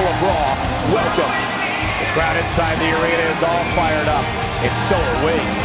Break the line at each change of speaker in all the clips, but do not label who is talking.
Of Raw. Welcome. The crowd inside the arena is all fired up, and so are we.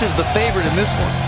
Sasha's the favorite in this one.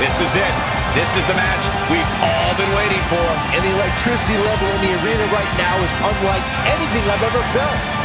Is it. This is the match we've all been waiting for.
And the electricity level in the arena right now is unlike anything I've ever felt.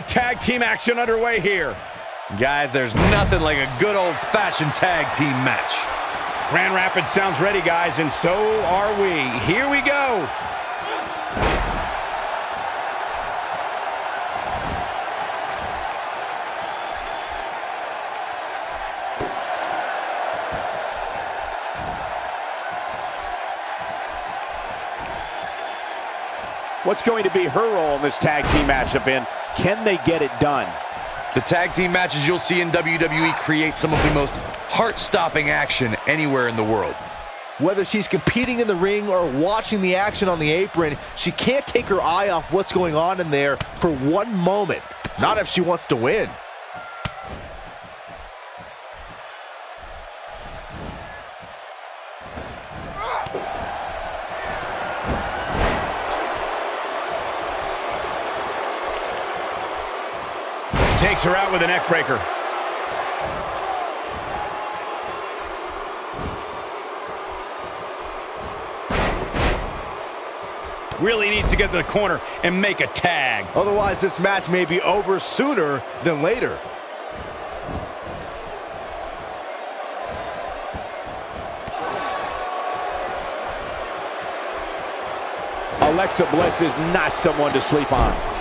The tag team action underway here.
Guys, there's nothing like a good old-fashioned tag team match.
Grand Rapids sounds ready, guys, and so are we. Here we go. What's going to be her role in this tag team matchup, and can they get it done?
The tag team matches you'll see in WWE create some of the most heart-stopping action anywhere in the world.
Whether she's competing in the ring or watching the action on the apron, she can't take her eye off what's going on in there for one moment. Not if she wants to win.
Takes her out with a neck breaker. Really needs to get to the corner and make a tag.
Otherwise, this match may be over sooner than later.
Alexa Bliss is not someone to sleep on.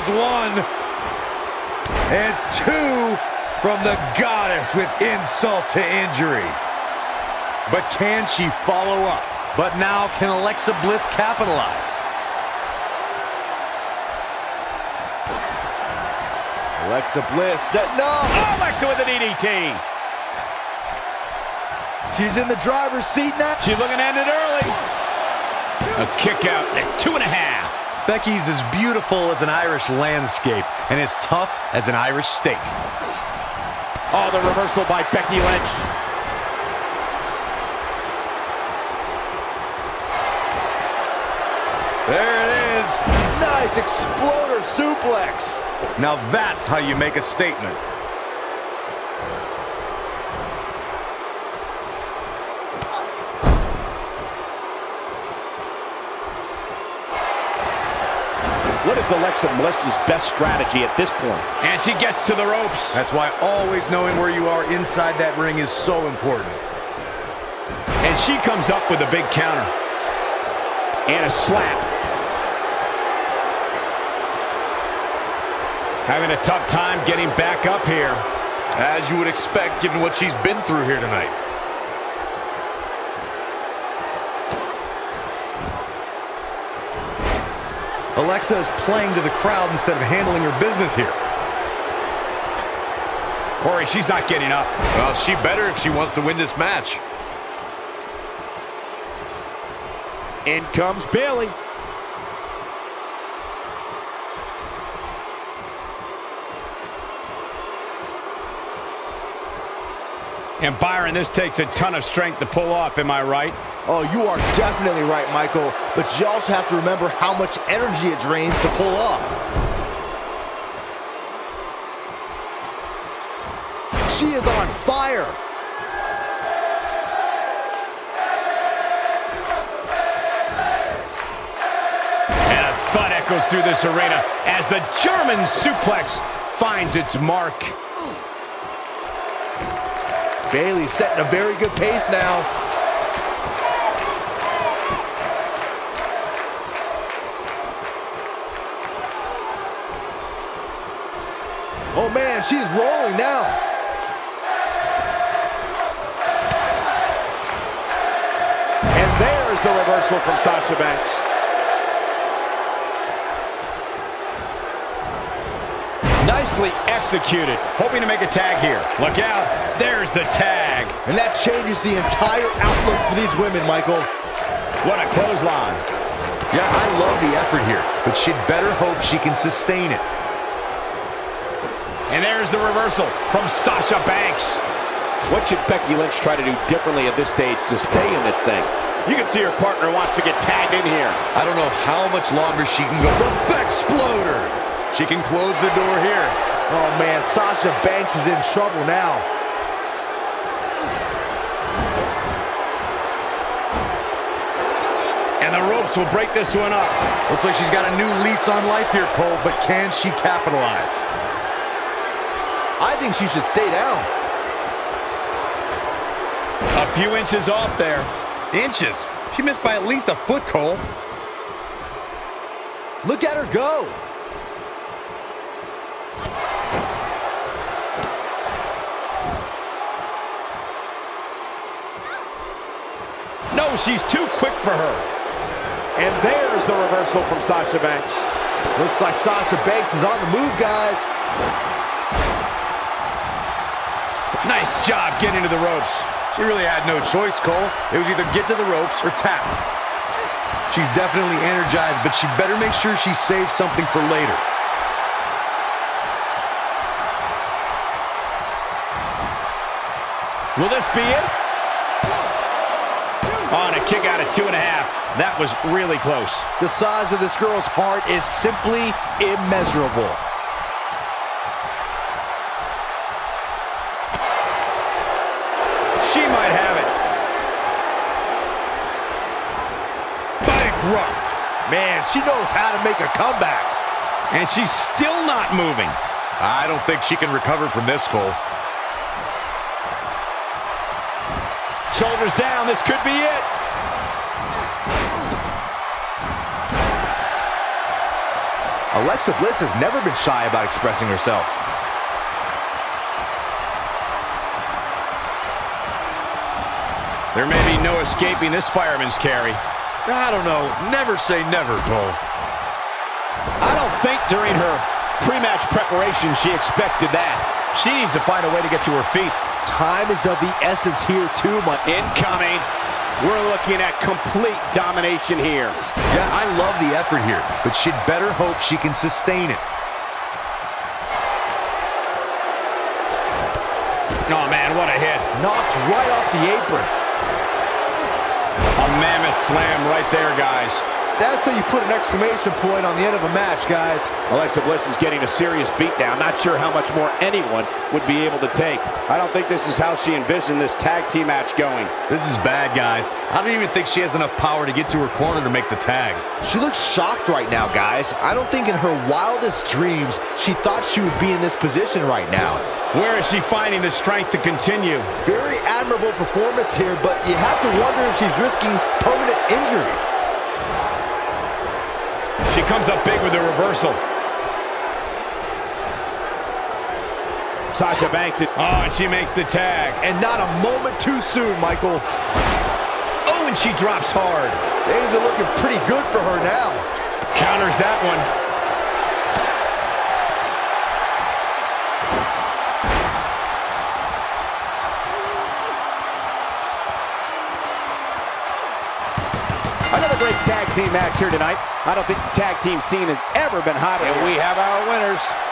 There's one. And two from the goddess with insult to injury. But can she follow up? But now can Alexa Bliss capitalize?
Alexa Bliss setting up.
Oh, Alexa with an DDT.
She's in the driver's seat now.
She's looking end it early. A kick out at two and a half.
Becky's as beautiful as an Irish landscape and as tough as an Irish steak.
Oh, the reversal by Becky Lynch.
There it is.
Nice exploder suplex.
Now that's how you make a statement.
Is Alexa Bliss's best strategy at this point? And she gets to the ropes.
That's why always knowing where you are inside that ring is so important.
And she comes up with a big counter. And a slap. Having a tough time getting back up here.
As you would expect, given what she's been through here tonight. Alexa is playing to the crowd instead of handling her business here.
Corey, she's not getting up.
Well, she better if she wants to win this match.
In comes Bayley. And Byron, this takes a ton of strength to pull off, am I right?
Oh, you are definitely right, Michael. But you also have to remember how much energy it drains to pull off. She is on fire.
And a thud echoes through this arena as the German suplex finds its mark.
Bayley setting a very good pace now. Oh man, she's rolling now.
And there's the reversal from Sasha Banks. Nicely executed.
Hoping to make a tag here. Look out. There's the tag.
And that changes the entire outlook for these women, Michael.
What a clothesline.
Yeah, I love the effort here, but she'd better hope she can sustain it.
And there's the reversal from Sasha Banks. What should Becky Lynch try to do differently at this stage to stay in this thing? You can see her partner wants to get tagged in here.
I don't know how much longer she can go. The Bexploder! She can close the door here.
Oh man, Sasha Banks is in trouble now.
And the ropes will break this one up.
Looks like she's got a new lease on life here, Cole, but can she capitalize?
I think she should stay down.
A few inches off there.
Inches? She missed by at least a foot, Cole.
Look at her go.
No, she's too quick for her. And there's the reversal from Sasha Banks.
Looks like Sasha Banks is on the move, guys.
Nice job getting to the ropes.
She really had no choice, Cole. It was either get to the ropes or tap. She's definitely energized, but she better make sure she saves something for later.
Will this be it? On a kick out of two and a half. That was really close.
The size of this girl's heart is simply immeasurable. Man, she knows how to make a comeback.
And she's still not moving.
I don't think she can recover from this, Cole.
Shoulders down. This could be it.
Alexa Bliss has never been shy about expressing herself.
There may be no escaping this fireman's carry.
I don't know. Never say never, Cole.
I don't think during her pre-match preparation she expected that. She needs to find a way to get to her feet.
Time is of the essence here, too, my...
Incoming. We're looking at complete domination here.
Yeah, I love the effort here, but she'd better hope she can sustain it.
Oh, man, what a hit.
Knocked right off the apron.
Slam right there, guys.
That's how you put an exclamation point on the end of a match, guys.
Alexa Bliss is getting a serious beatdown. Not sure how much more anyone would be able to take. I don't think this is how she envisioned this tag team match going.
This is bad, guys. I don't even think she has enough power to get to her corner to make the tag.
She looks shocked right now, guys. I don't think in her wildest dreams she thought she would be in this position right now.
Where is she finding the strength to continue?
Very admirable performance here, but you have to wonder if she's risking permanent injury.
Comes up big with a reversal. Sasha Banks it. Oh, and she makes the tag.
And not a moment too soon, Michael.
Oh, and she drops hard.
Things are looking pretty good for her now.
Counters that one. Tag team match here tonight. I don't think the tag team scene has ever been hotter. And we have our winners.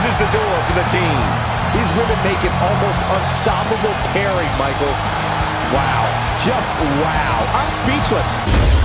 Closes the door for the team.
These women make an almost unstoppable pairing, Michael. Wow. Just wow. I'm speechless.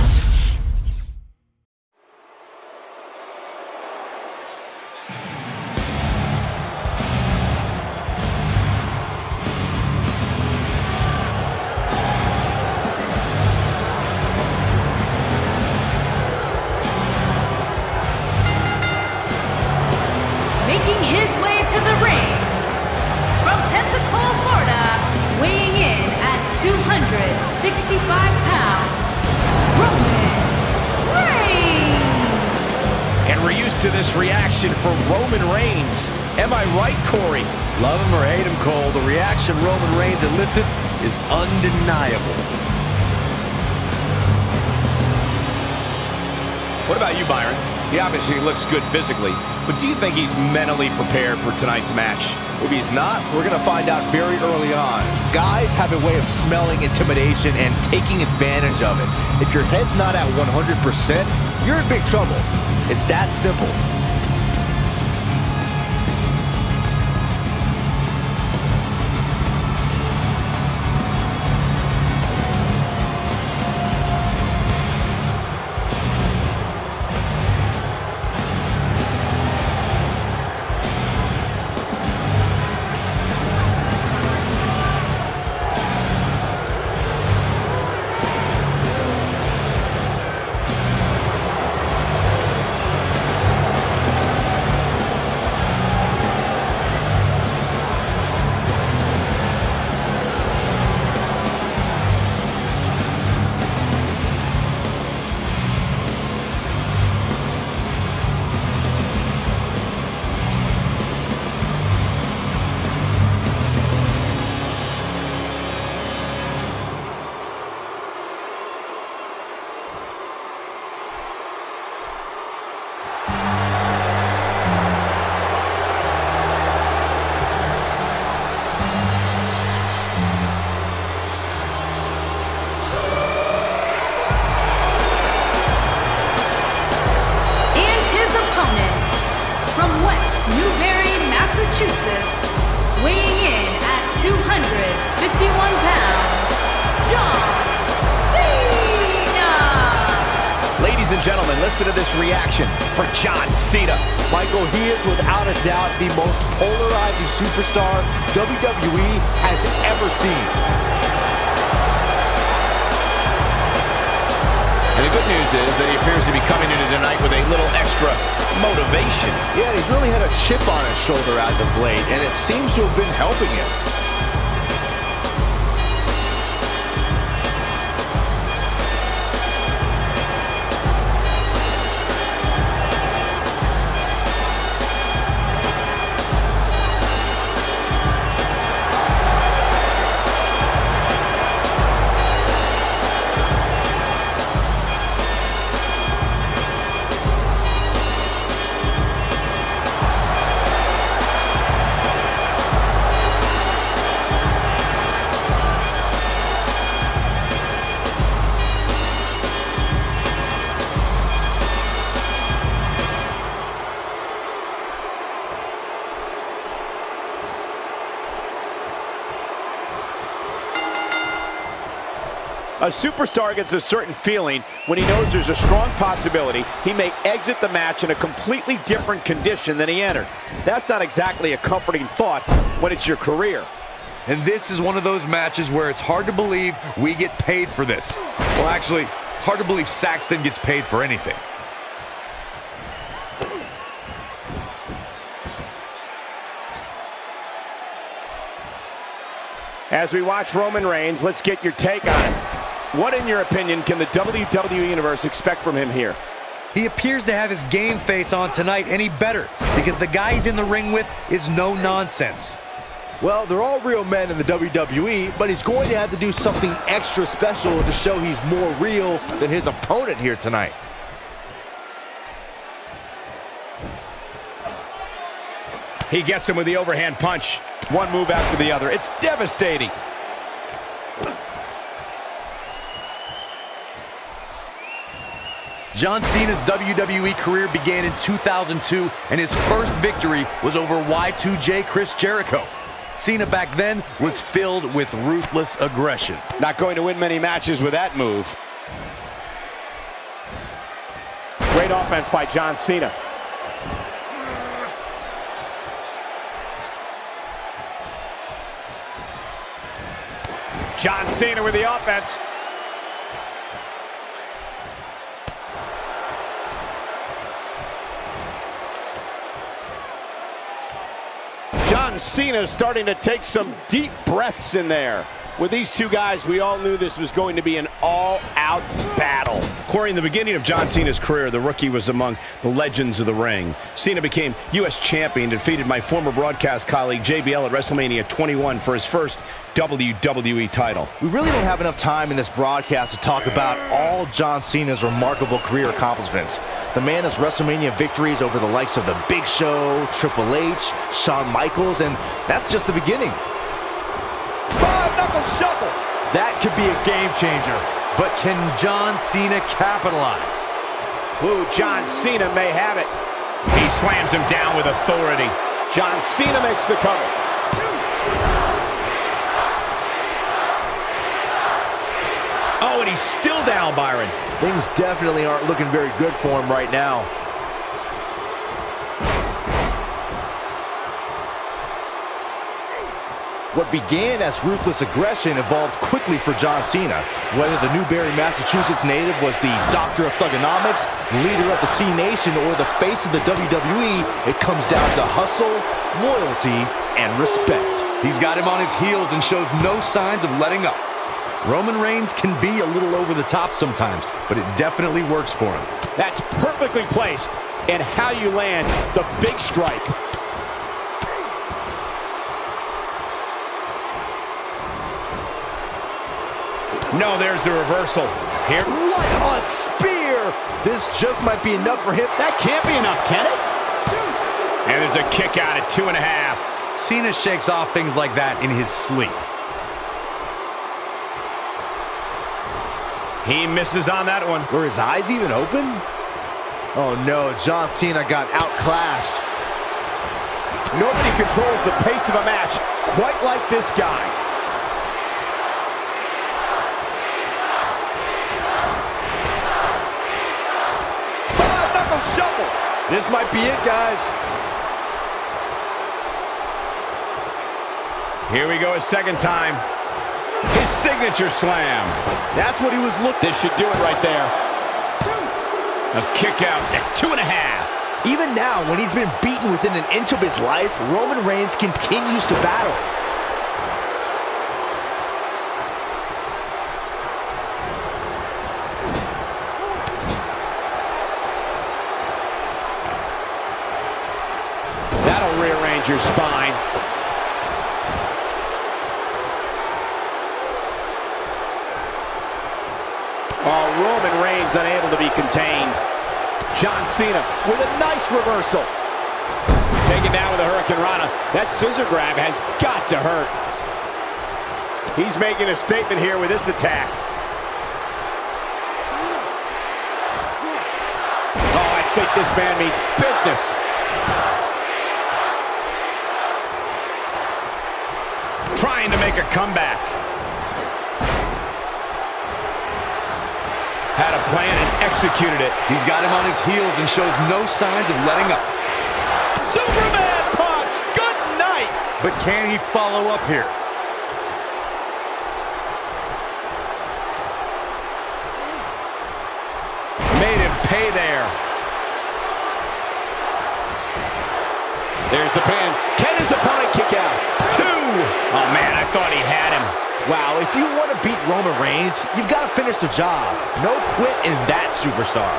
Is undeniable.
What about you, Byron? He obviously looks good physically, but do you think he's mentally prepared for tonight's match?
If he's not, we're going to find out very early on. Guys have a way of smelling intimidation and taking advantage of it. If your head's not at 100%, you're in big trouble. It's that simple. A chip on his shoulder as of late, and it seems to have been helping him.
A superstar gets a certain feeling when he knows there's a strong possibility he may exit the match in a completely different condition than he entered. That's not exactly a comforting thought when it's your career.
And this is one of those matches where it's hard to believe we get paid for this. Well, actually, it's hard to believe Saxton gets paid for anything.
As we watch Roman Reigns, let's get your take on it. What, in your opinion, can the WWE Universe expect from him here?
He appears to have his game face on tonight any better because the guy he's in the ring with is no nonsense.
Well, they're all real men in the WWE, but he's going to have to do something extra special to show he's more real than his opponent here tonight.
He gets him with the overhand punch. One move after the other. It's devastating.
John Cena's WWE career began in 2002, and his first victory was over Y2J Chris Jericho. Cena back then was filled with ruthless aggression.
Not going to win many matches with that move.
Great offense by John Cena. John Cena with the offense. John Cena is starting to take some deep breaths in there. With these two guys, we all knew this was going to be an all-out battle.
Corey, in the beginning of John Cena's career, the rookie was among the legends of the ring. Cena became U.S. champion, defeated my former broadcast colleague JBL at WrestleMania 21 for his first WWE title.
We really don't have enough time in this broadcast to talk about all John Cena's remarkable career accomplishments. The man has WrestleMania victories over the likes of The Big Show, Triple H, Shawn Michaels, and that's just the beginning.
Five-knuckle shuffle.
That could be a game changer, but can John Cena capitalize?
Ooh, John Cena may have it.
He slams him down with authority.
John Cena makes the cover.
Oh, and he's still down, Byron.
Things definitely aren't looking very good for him right now. What began as ruthless aggression evolved quickly for John Cena. Whether the Newbury, Massachusetts native was the doctor of Thuganomics, leader of the C Nation, or the face of the WWE, it comes down to hustle, loyalty, and respect.
He's got him on his heels and shows no signs of letting up. Roman Reigns can be a little over the top sometimes, but it definitely works for him.
That's perfectly placed and how you land the big strike.
No, there's the reversal. Here.
What a spear! This just might be enough for him.
That can't be enough, can it?
And there's a kick out at two and a half.
Cena shakes off things like that in his sleep.
He misses on that one.
Were his eyes even open? Oh no, John Cena got outclassed.
Nobody controls the pace of a match quite like this guy. Five-knuckle shuffle.
This might be it, guys.
Here we go a second time. His signature slam.
That's what he was looking.
This should do it right there.
A kick out at two and a half.
Even now, when he's been beaten within an inch of his life, Roman Reigns continues to battle.
That'll rearrange your spine. Oh, Unable to be contained. John Cena with a nice reversal. Taken down with a hurricanrana. That scissor grab has got to hurt. He's making a statement here with this attack. Oh, I think this man means business.
Trying to make a comeback. Plan and executed it.
He's got him on his heels and shows no signs of letting up.
Superman punch! Good night!
But can he follow up here?
Made him pay there.
There's the pin. Can his opponent kick out?
Oh, man, I thought he had him.
Wow, if you want to beat Roman Reigns, you've got to finish the job. No quit in that superstar.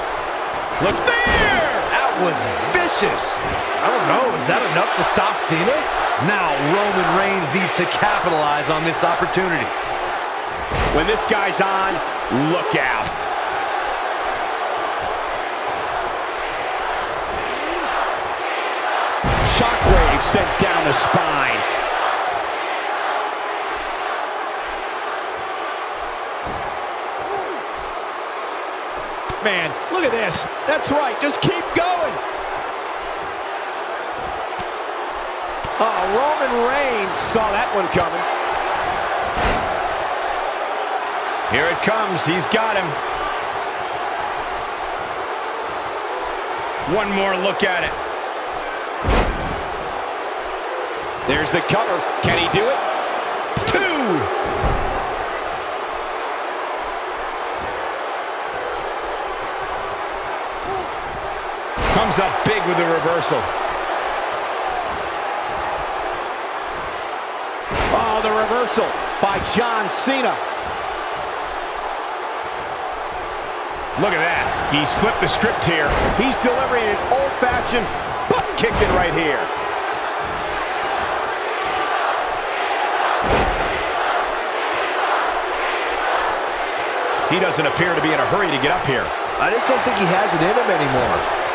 Look there.
That was vicious. I don't know, is that enough to stop Cena?
Now Roman Reigns needs to capitalize on this opportunity.
When this guy's on, look out. Shockwave sent down the spine. McMahon. Look at this. That's right. Just keep going. Oh, Roman Reigns saw that one coming.
Here it comes. He's got him. One more look at it.
There's the cover. Can he do it?
Two. Comes up big with the reversal.
Oh, the reversal by John Cena.
Look at that. He's flipped the script here.
He's delivering an old-fashioned butt kicking right here.
He doesn't appear to be in a hurry to get up here.
I just don't think he has it in him anymore.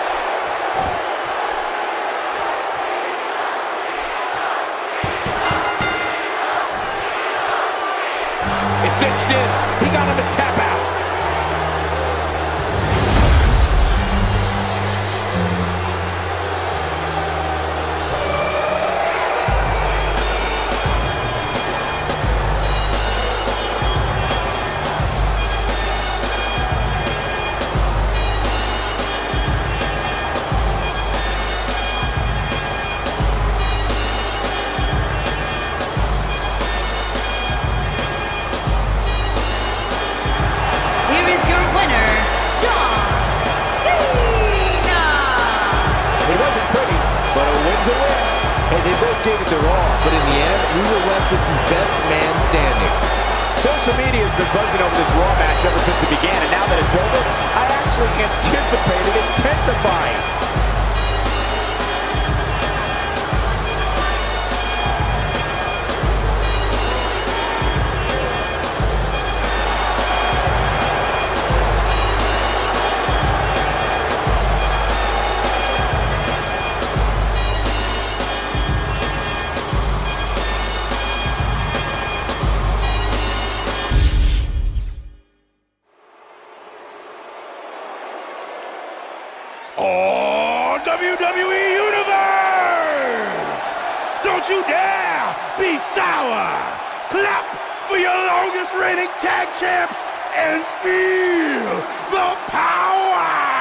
It's itched in.
WWE Universe! Don't you dare be sour! Clap for your longest reigning tag champs and feel the power!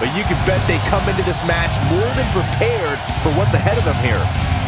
But you can bet they come into this match more than prepared for what's ahead of them here.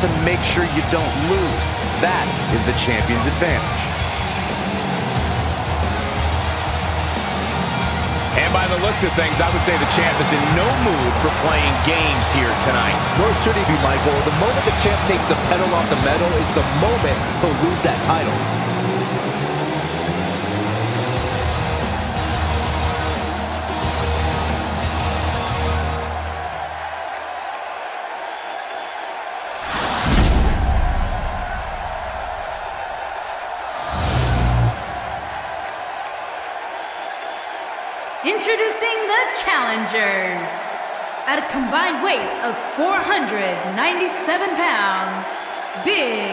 To make sure you don't lose. That is the champion's advantage.
And by the looks of things, I would say the champ is in no mood for playing games here tonight.
Nor should he be, Michael. The moment the champ takes the pedal off the metal is the moment he'll lose that title.
497 pounds, Big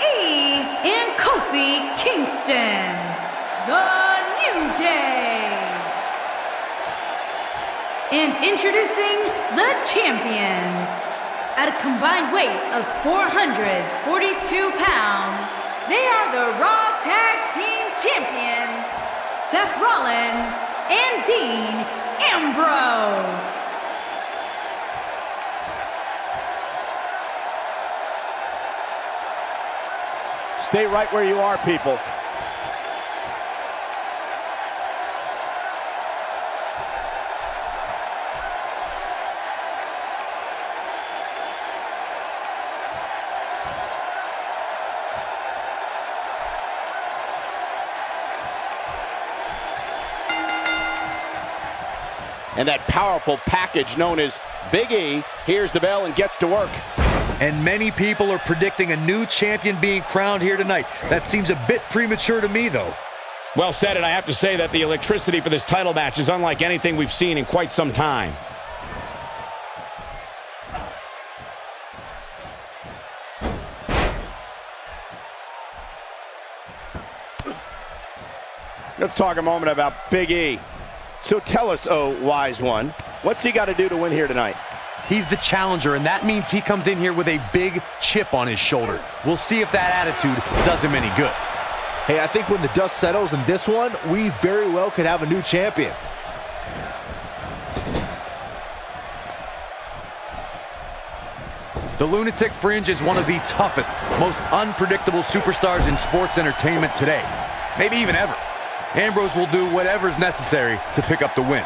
E and Kofi Kingston. The New Day. And introducing the champions. At a combined weight of 442 pounds, they are the Raw Tag Team Champions, Seth Rollins and Dean
Stay right where you are, people. And that powerful package known as Big E hears the bell and gets to work.
And many people are predicting a new champion being crowned here tonight. That seems a bit premature to me, though.
Well said, and I have to say that the electricity for this title match is unlike anything we've seen in quite some time. Let's talk a moment about Big E. So tell us, oh wise one, what's he got to do to win here tonight?
He's the challenger, and that means he comes in here with a big chip on his shoulder. We'll see if that attitude does him any good.
Hey, I think when the dust settles in this one, we very well could have a new champion.
The Lunatic Fringe is one of the toughest, most unpredictable superstars in sports entertainment today. Maybe even ever. Ambrose will do whatever's necessary to pick up the win.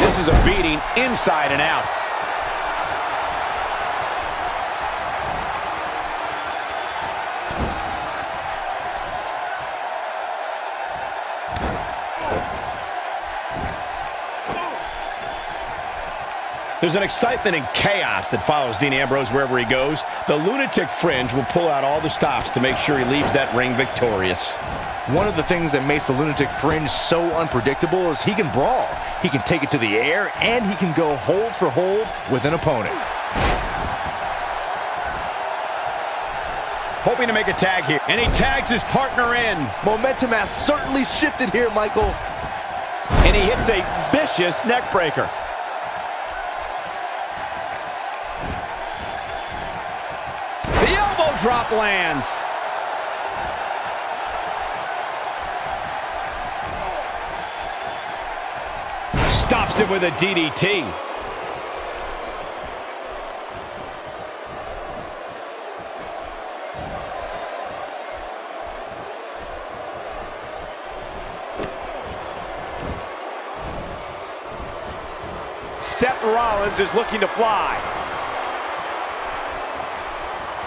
This is a beating inside and out. There's an excitement and chaos that follows Dean Ambrose wherever he goes. The lunatic fringe will pull out all the stops to make sure he leaves that ring victorious.
One of the things that makes the Lunatic Fringe so unpredictable is he can brawl. He can take it to the air, and he can go hold for hold with an opponent.
Hoping to make a tag here. And he tags his partner in.
Momentum has certainly shifted here, Michael.
And he hits a vicious neck drop lands. Stops it with a DDT. Seth Rollins is looking to fly.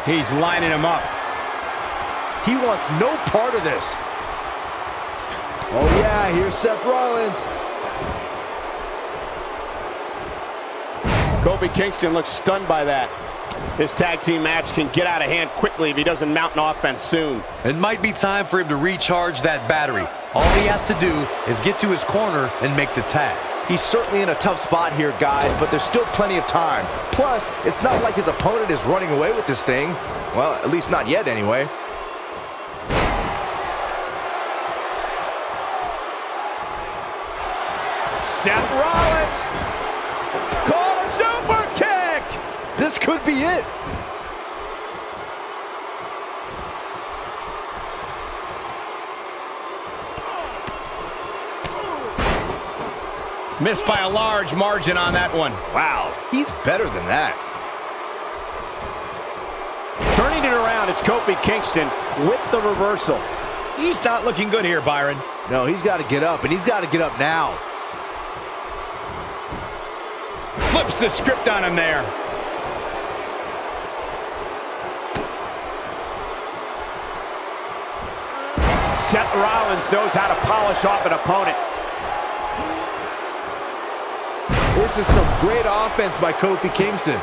He's lining him up.
He wants no part of this. Oh, yeah, here's Seth Rollins.
Kofi Kingston looks stunned by that. This tag team match can get out of hand quickly if he doesn't mount an offense soon.
It might be time for him to recharge that battery. All he has to do is get to his corner and make the tag.
He's certainly in a tough spot here, guys, but there's still plenty of time. Plus, it's not like his opponent is running away with this thing. Well, at least not yet, anyway.
Seth Rollins. Call a super kick.
This could be it.
Missed by a large margin on that one.
Wow, he's better than that.
Turning it around, it's Kofi Kingston with the reversal.
He's not looking good here, Byron.
No, he's got to get up, and he's got to get up now.
Flips the script on him there.
Seth Rollins knows how to polish off an opponent.
This is some great offense by Kofi Kingston.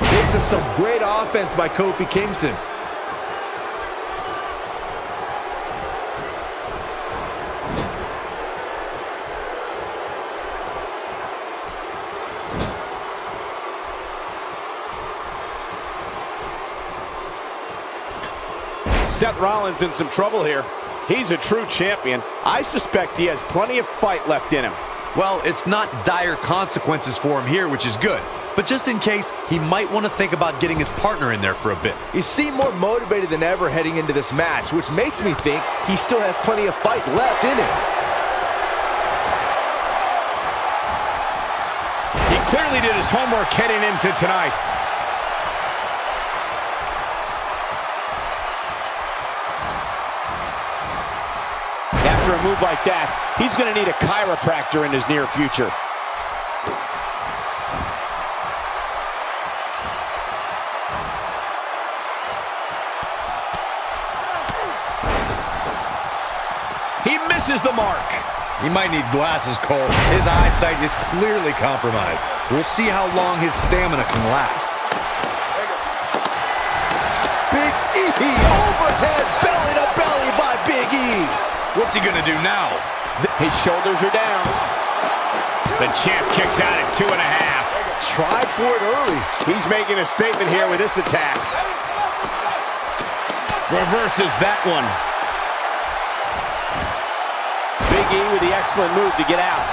This is some great offense by Kofi Kingston.
Seth Rollins in some trouble here. He's a true champion. I suspect he has plenty of fight left in him.
Well, it's not dire consequences for him here, which is good. But just in case, he might want to think about getting his partner in there for a bit.
He seemed more motivated than ever heading into this match, which makes me think he still has plenty of fight left in him.
He clearly did his homework heading into tonight.
After a move like that, he's going to need a chiropractor in his near future.
He misses the mark.
He might need glasses, Cole. His eyesight is clearly compromised. We'll see how long his stamina can last.
Big E overhead belly to belly by Big E.
What's he gonna do now?
His shoulders are down.
The champ kicks out at two and a half.
Tried for it early.
He's making a statement here with this attack.
Reverses that one.
Big E with the excellent move to get out.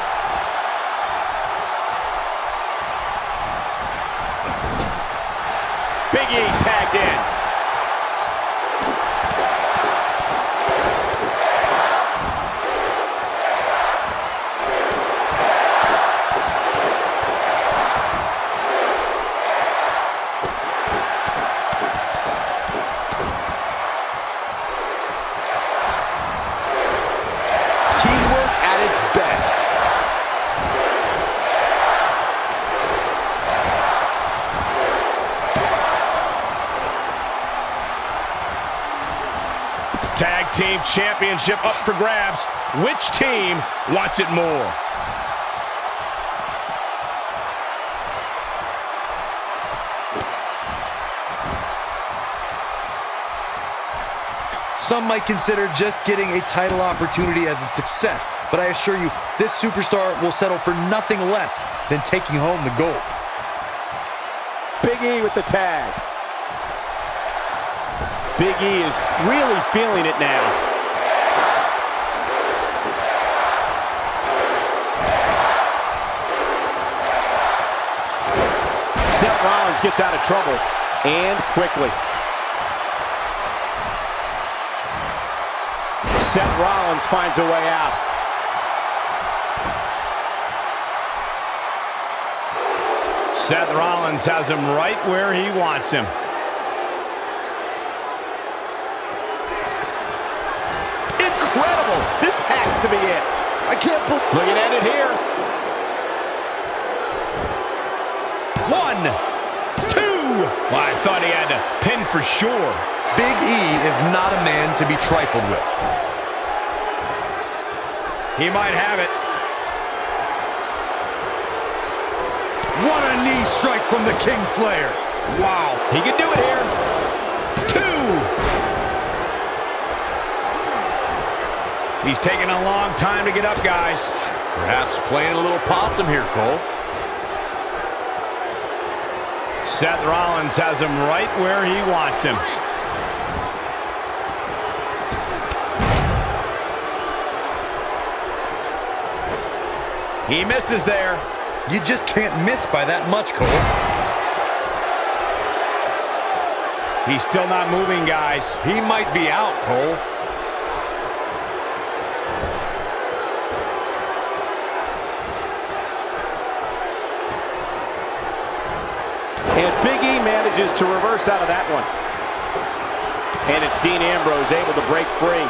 Big E tagged in.
Championship up for grabs. Which team wants it more?
Some might consider just getting a title opportunity as a success, but I assure you, this superstar will settle for nothing less than taking home the gold.
Big E with the tag. Big E is really feeling it now. Gets out of trouble, and quickly. Seth Rollins finds a way out.
Seth Rollins has him right where he wants him.
Incredible. This has to be it.
I can't believe...
Looking at it here.
One, two. Well, I thought he had to pin for sure.
Big E is not a man to be trifled with.
He might have it.
What a knee strike from the Kingslayer.
Wow.
He can do it here.
Two. He's taking a long time to get up, guys.
Perhaps playing a little possum here, Cole.
Seth Rollins has him right where he wants him.
He misses there.
You just can't miss by that much, Cole.
He's still not moving, guys.
He might be out, Cole.
To reverse out of that one. And it's Dean Ambrose able to break free.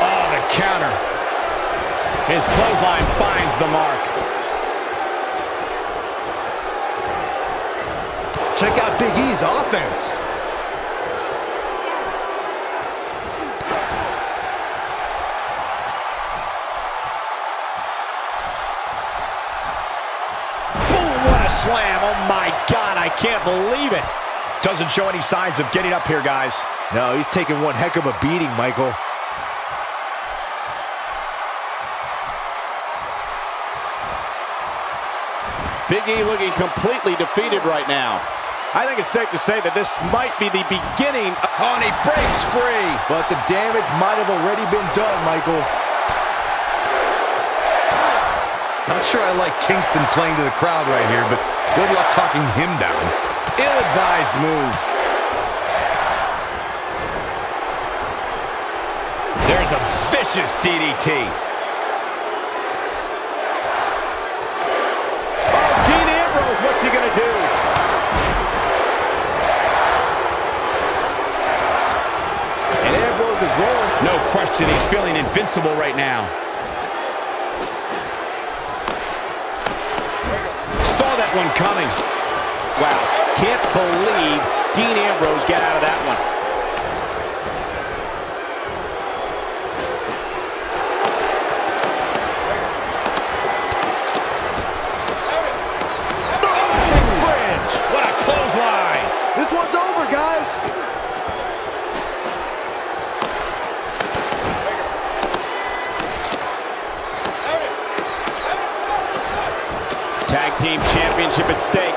Oh, the counter. His clothesline finds the mark.
Check out Big E's offense.
Can't believe it.
Doesn't show any signs of getting up here, guys.
No, he's taking one heck of a beating, Michael.
Big E looking completely defeated right now. I think it's safe to say that this might be the beginning. Of
Oh, and he breaks free.
But the damage might have already been done, Michael.
Not sure I like Kingston playing to the crowd right here, but good luck talking him down.
Ill-advised move. There's a vicious DDT.
oh, Dean Ambrose, what's he going to do?
And Ambrose is rolling.
No question, he's feeling invincible right now. One coming.
Wow, can't believe Dean Ambrose got out of that one.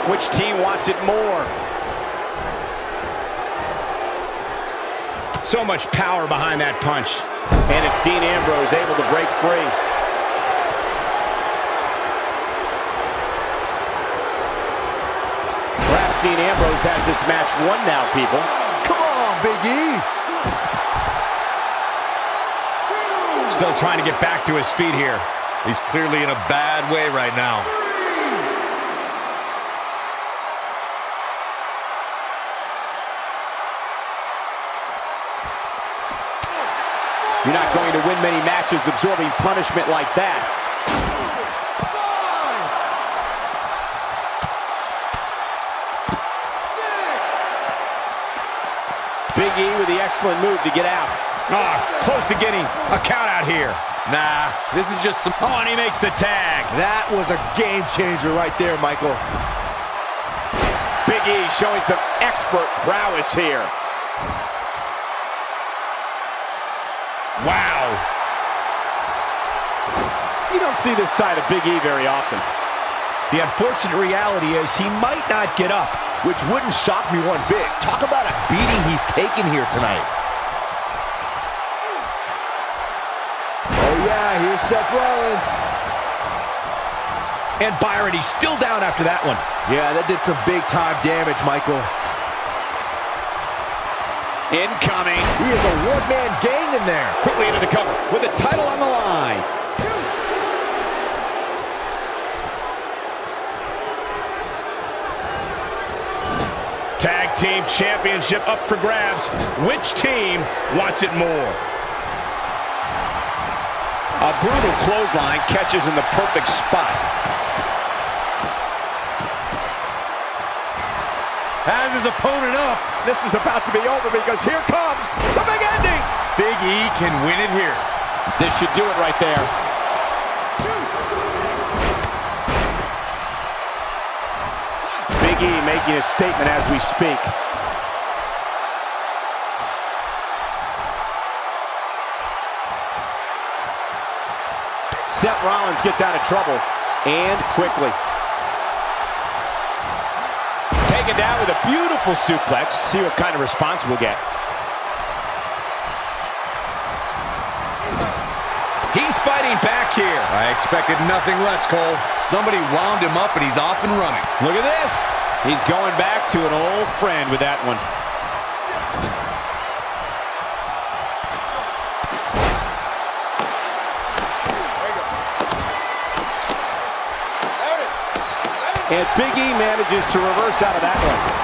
Which team wants it more?
So much power behind that punch.
And it's Dean Ambrose able to break free. Perhaps Dean Ambrose has this match won now, people.
Come on, Big E.
Still trying to get back to his feet here.
He's clearly in a bad way right now.
You're not going to win many matches absorbing punishment like that. Big E with the excellent move to get out.
Ah, close to getting a count out here.
Nah, this is just some...
Oh, and he makes the tag.
That was a game changer right there, Michael.
Big E showing some expert prowess here.
Wow.
You don't see this side of Big E very often.
The unfortunate reality is he might not get up.
Which wouldn't shock me one bit. Talk about a beating he's taken here tonight. Oh, yeah, here's Seth Rollins.
And Byron, he's still down after that one.
Yeah, that did some big-time damage, Michael.
Incoming.
He is a one-man gang in there.
Quickly into the cover with the title on the line.
Tag team championship up for grabs. Which team wants it more?
A brutal clothesline catches in the perfect spot.
Has his opponent up.
This is about to be over because here comes the big ending.
Big E can win it here.
This should do it right there. Big E making a statement as we speak. Seth Rollins gets out of trouble and quickly. Taken down with a beautiful suplex. See what kind of response we'll get.
He's fighting back here.
I expected nothing less, Cole. Somebody wound him up and he's off and running.
Look at this. He's going back to an old friend with that one. And Big E manages to reverse out of that one.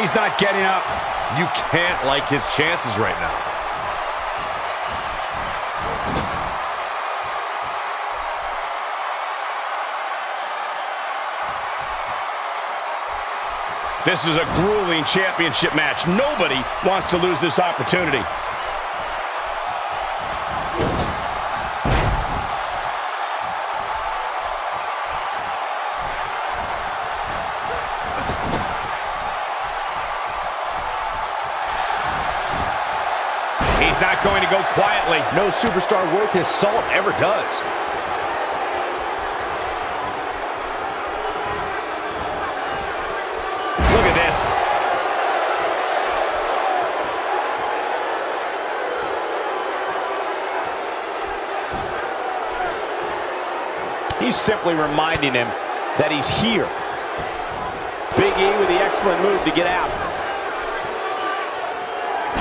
He's not getting up.
You can't like his chances right now.
This is a grueling championship match. Nobody wants to lose this opportunity. He's not going to go quietly.
No superstar worth his salt ever does.
He's simply reminding him that he's here. Big E with the excellent move to get out.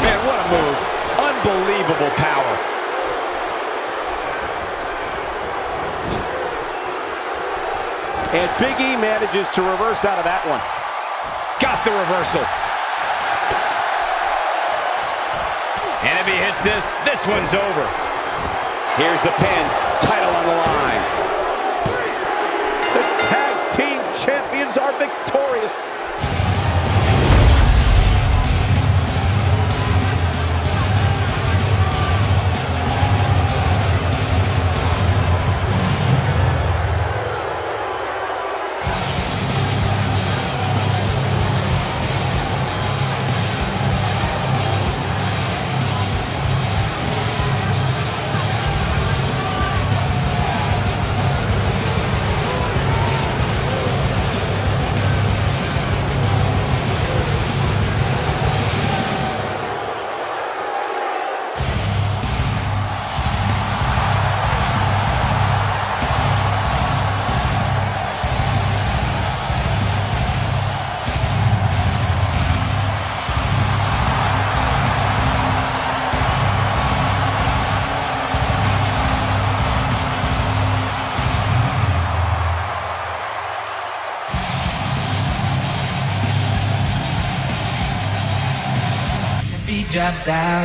Man, what a move. Unbelievable power. And Big E manages to reverse out of that one.
Got the reversal. And if he hits this, this one's over.
Here's the pin.
Champions are victorious.
Out.